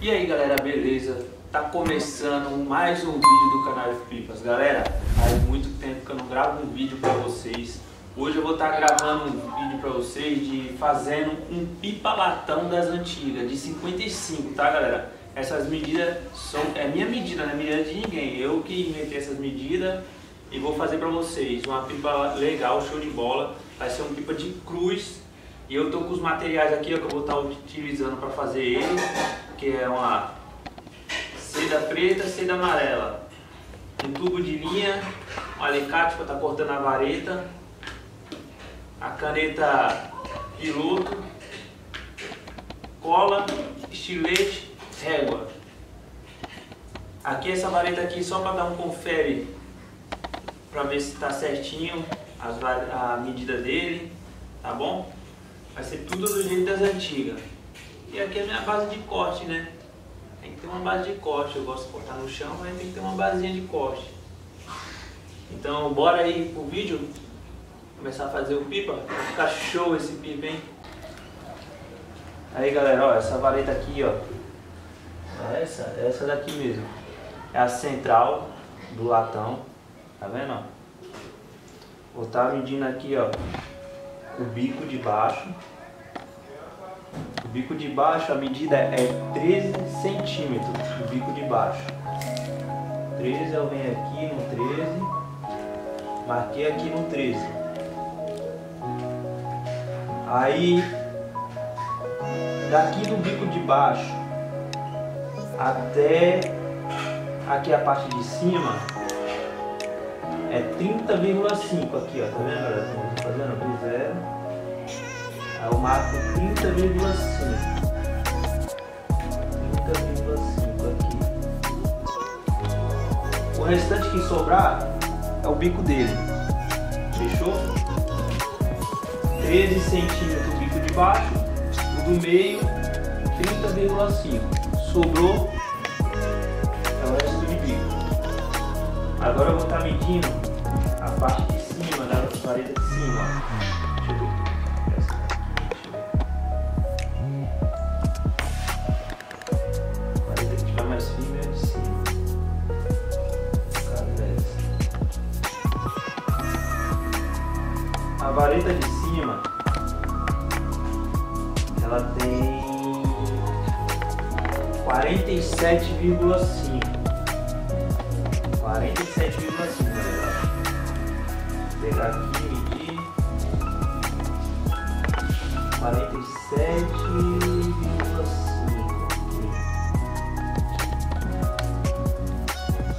E aí galera, beleza? Tá começando mais um vídeo do canal Pipas. Galera, faz muito tempo que eu não gravo um vídeo pra vocês. Hoje eu vou estar tá gravando um vídeo pra vocês de fazendo um pipa latão das antigas, de 55, tá galera? Essas medidas são, é minha medida, não é medida de ninguém. Eu que inventei essas medidas e vou fazer pra vocês uma pipa legal, show de bola. Vai ser uma pipa de cruz e eu tô com os materiais aqui ó, que eu vou estar tá utilizando para fazer ele, que é uma seda preta, seda amarela, um tubo de linha, um alicate para estar tá cortando a vareta, a caneta piloto, cola, estilete, régua. Aqui essa vareta aqui só para dar um confere para ver se está certinho as, a medida dele, tá bom? Vai ser tudo do jeito das antigas. E aqui é a minha base de corte, né? Tem que ter uma base de corte. Eu gosto de cortar no chão, mas tem que ter uma basezinha de corte. Então, bora aí pro vídeo. Começar a fazer o pipa. Vai ficar show esse pipa, hein? Aí, galera, ó, essa vareta aqui, ó. Essa, essa daqui mesmo. É a central do latão. Tá vendo, ó? Vou estar tá medindo aqui, ó o bico de baixo. O bico de baixo, a medida é 13 centímetros, o bico de baixo. 13, eu venho aqui no 13, marquei aqui no 13. Aí, daqui do bico de baixo até aqui a parte de cima, é 30,5 aqui, ó, tá vendo? Tá vendo? Do zero. Aí eu marco 30,5. 30,5 aqui. O restante que sobrar é o bico dele. Fechou? 13 centímetros o bico de baixo, o do meio 30,5. Sobrou Agora eu vou estar medindo a parte de cima, da vareta de cima. A vareta de cima, ela tem 47,5 47,5, galera. Vou pegar aqui e medir.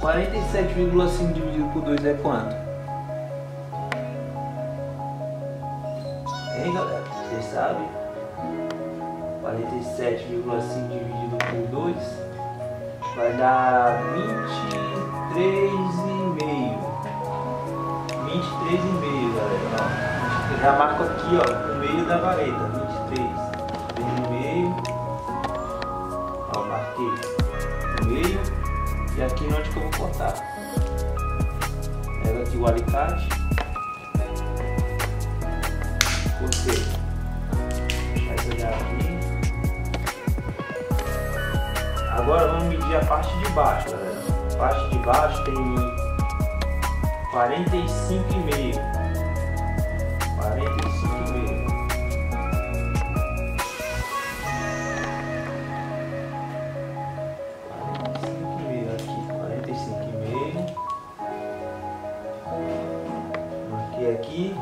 47,5. 47,5 dividido por 2 é quanto? Sabem? 47,5 dividido por 2 vai dar 20 23,5. 23,5, galera. Ó, já marco aqui, ó, no meio da vareta. 23. 23,5. Ó, marquei. No meio. E aqui onde que eu vou cortar. Pega aqui o alicate. Agora vamos medir a parte de baixo, galera. Parte de baixo tem 45,5 45,5 aqui 45,5 aqui aqui.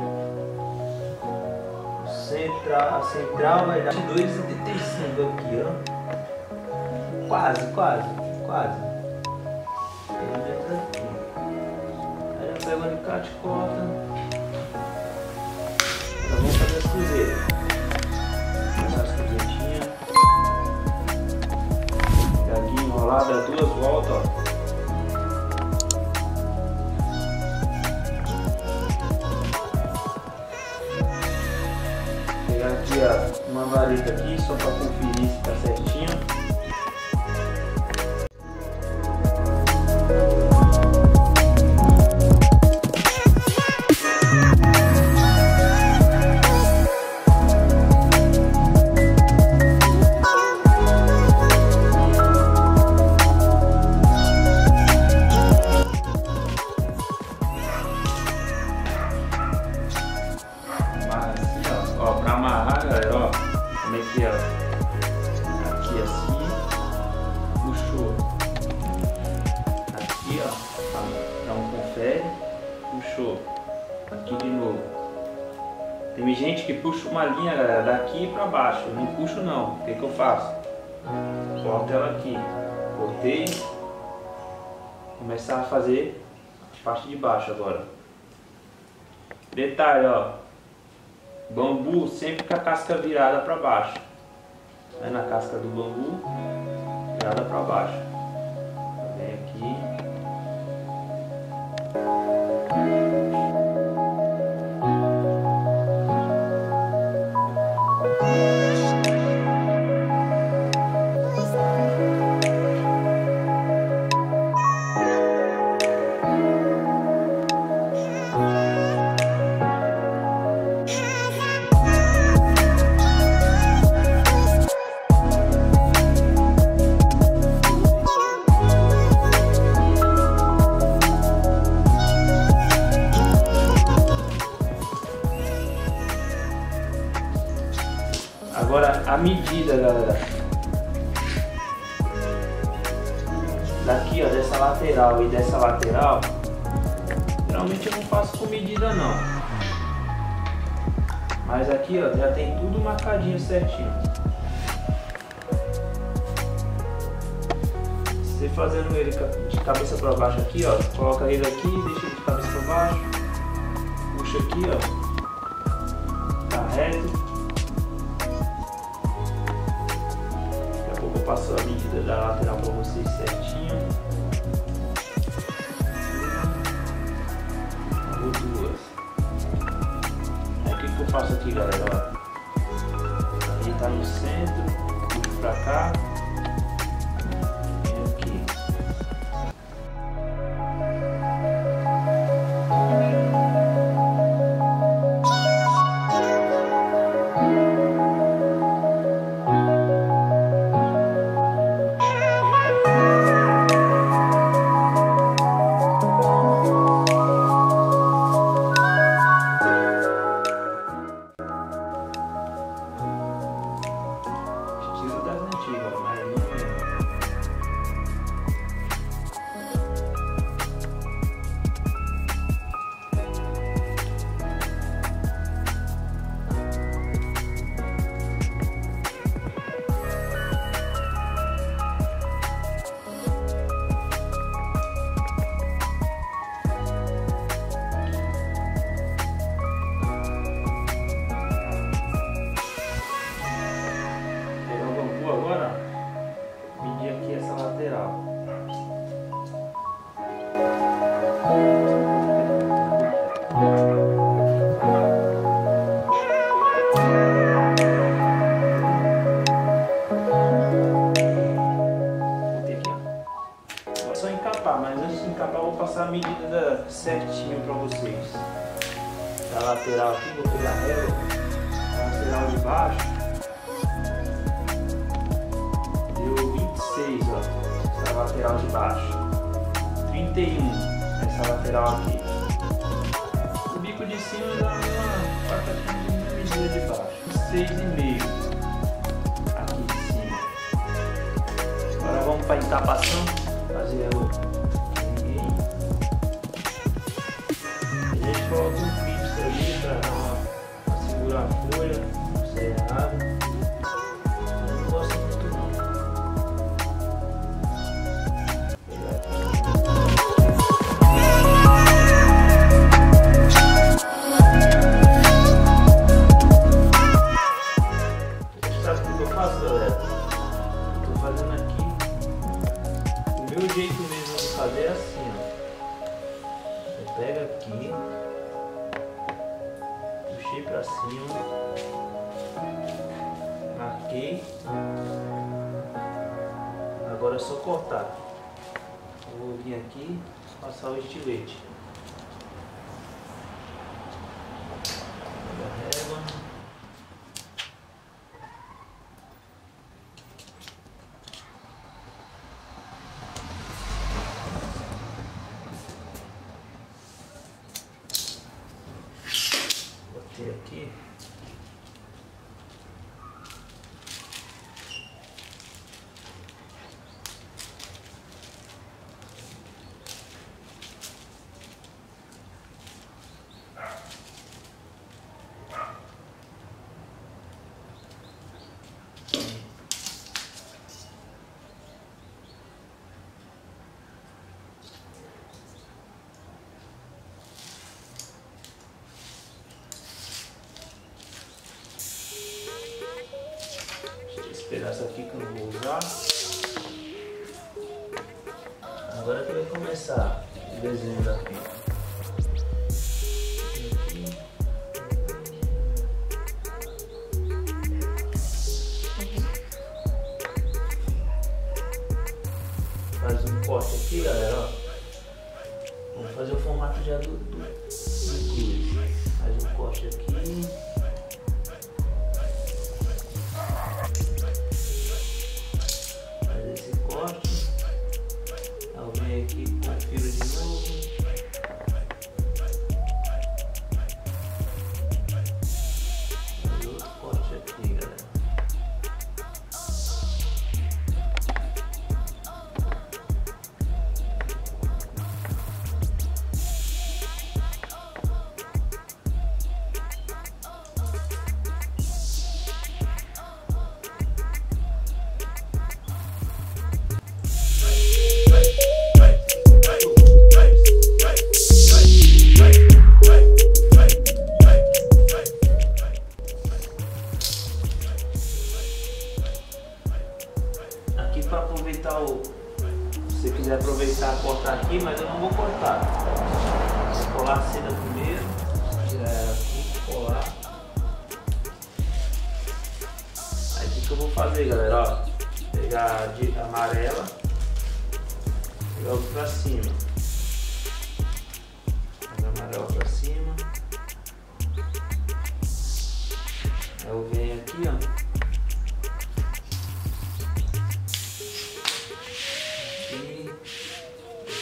Central, a central vai dar 2,75 aqui ó quase, quase, quase pega o alicate, corta. Tem gente que puxa uma linha galera, daqui para baixo, não puxo não, o que, que eu faço? Corto ela aqui, cortei, começar a fazer a parte de baixo agora. Detalhe ó, bambu sempre com a casca virada para baixo. Né, na casca do bambu, virada para baixo. Mas aqui, ó, já tem tudo marcadinho certinho. Você fazendo ele de cabeça para baixo aqui, ó, coloca ele aqui, deixa ele de cabeça para baixo, puxa aqui, ó, tá reto. passo a medida da lateral para vocês certinho. Faço aqui galera? Ele está no centro, para cá. De cima dá uma quarta medida de baixo. 6,5 aqui de cima. Agora vamos para a encapação, fazer o um pega aqui puxei para cima, marquei, agora é só cortar. Vou vir aqui passar o estilete. Aqui que eu vou usar. Agora que vai começar o desenho da. Faz um corte aqui, galera, ó. Vamos fazer o formato já do, do, do. Faz um corte aqui.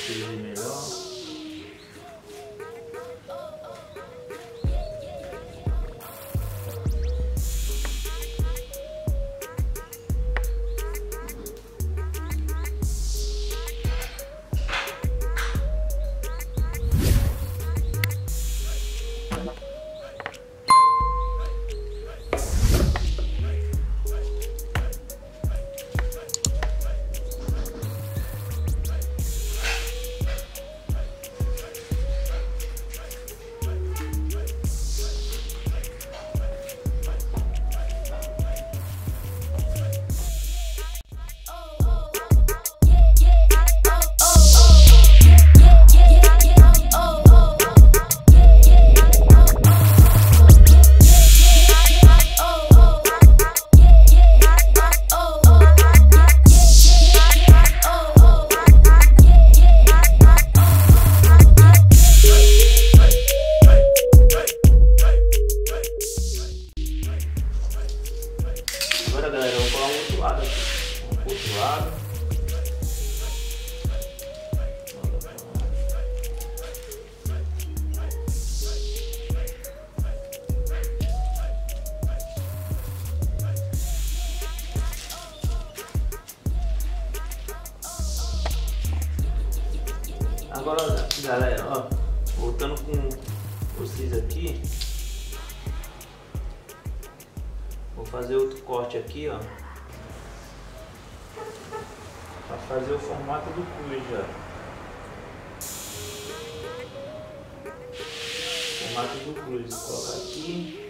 Amen. Agora, galera, ó, voltando com vocês aqui, vou fazer outro corte aqui, ó, para fazer o formato do cruz já. Formato do cruz, colocar aqui.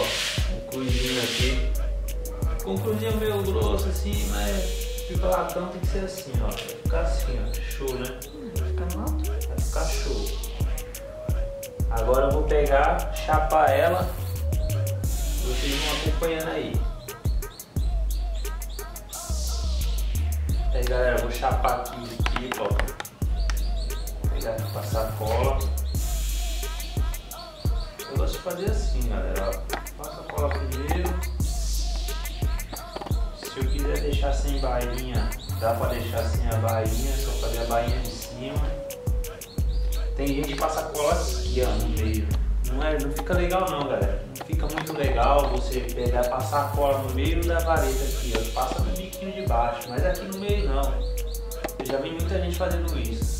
Ó, aqui. Ficou um cruzinho meio grosso assim, mas balacão tem que ser assim, ó. Vai ficar assim, ó. Show, né? Vai ficar show. Agora eu vou pegar, chapar ela. Vocês vão acompanhando aí. Aí galera, vou chapar aqui, aqui ó pegar aqui passar cola. Eu gosto de fazer assim, galera. Ó. Cola primeiro. Se eu quiser deixar sem bainha, dá pra deixar sem a bainha, só fazer a bainha de cima. Tem gente que passa cola aqui, ó, no meio. Não, é, não fica legal não, galera. Não fica muito legal você pegar, passar a cola no meio da vareta aqui, ó. Passa no biquinho de baixo, mas aqui no meio não. Eu já vi muita gente fazendo isso.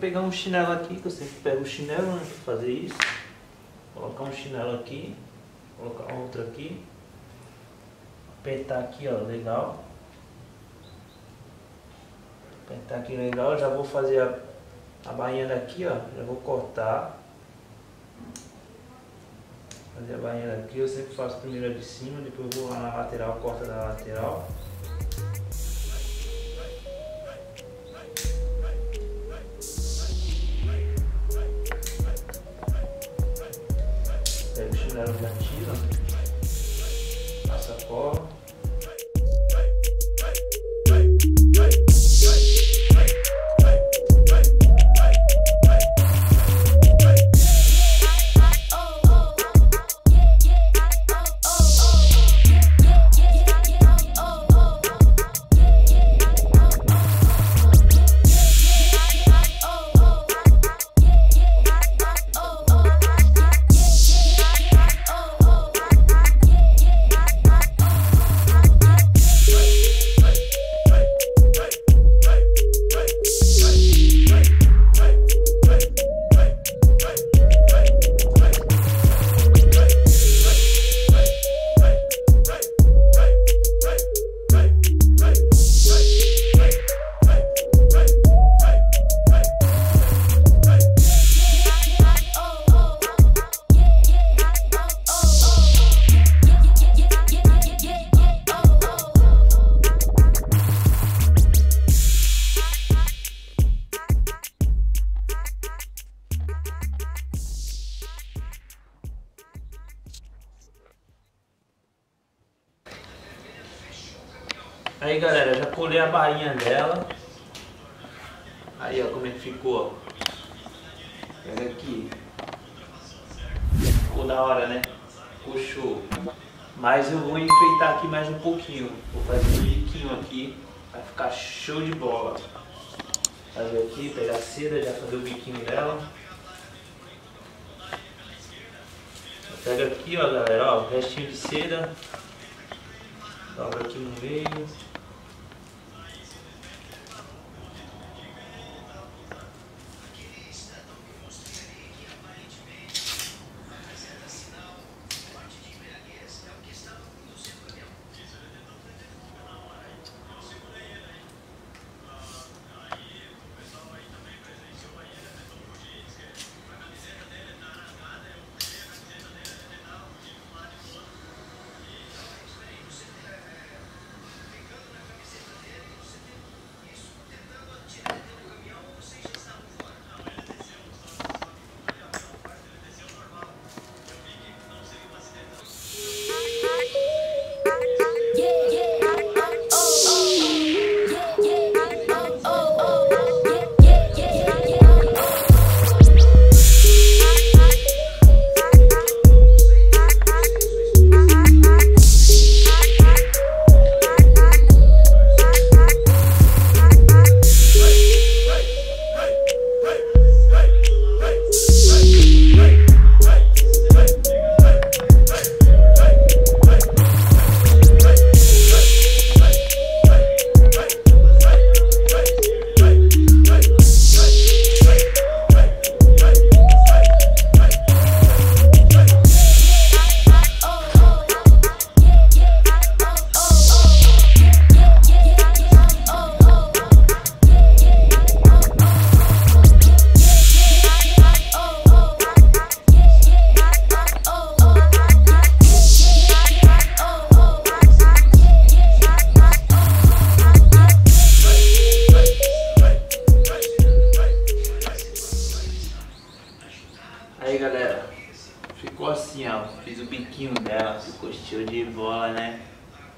pegar um chinelo aqui, que eu sempre pego o chinelo né, fazer isso. Colocar um chinelo aqui, colocar outro aqui. Apertar aqui, ó, legal. Apertar aqui legal, já vou fazer a, a bainha daqui, ó. Já vou cortar. Fazer a bainha daqui, eu sempre faço primeiro a de cima, depois vou lá na lateral, corta da lateral. Lord Aí galera, já colei a bainha dela. Aí ó, como é que ficou. Pega aqui. Ficou da hora, né? Puxou. Mas eu vou enfeitar aqui mais um pouquinho. Vou fazer um biquinho aqui. Vai ficar show de bola. Fazer aqui, pegar a seda, já fazer o biquinho dela. Pega aqui, ó galera, ó, restinho de seda. Dobra aqui no meio.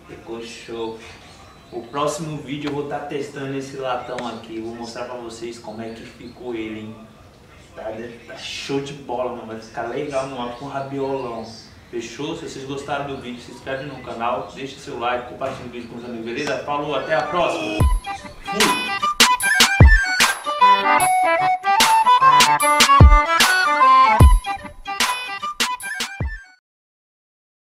Ficou show. O próximo vídeo eu vou estar tá testando esse latão aqui. Vou mostrar pra vocês como é que ficou ele, hein? Tá, né? tá show de bola, mano. Vai ficar legal no ar com rabiolão. Fechou? Se vocês gostaram do vídeo, se inscreve no canal, deixa seu like, compartilha o vídeo com os amigos, beleza? Falou, até a próxima! Fui!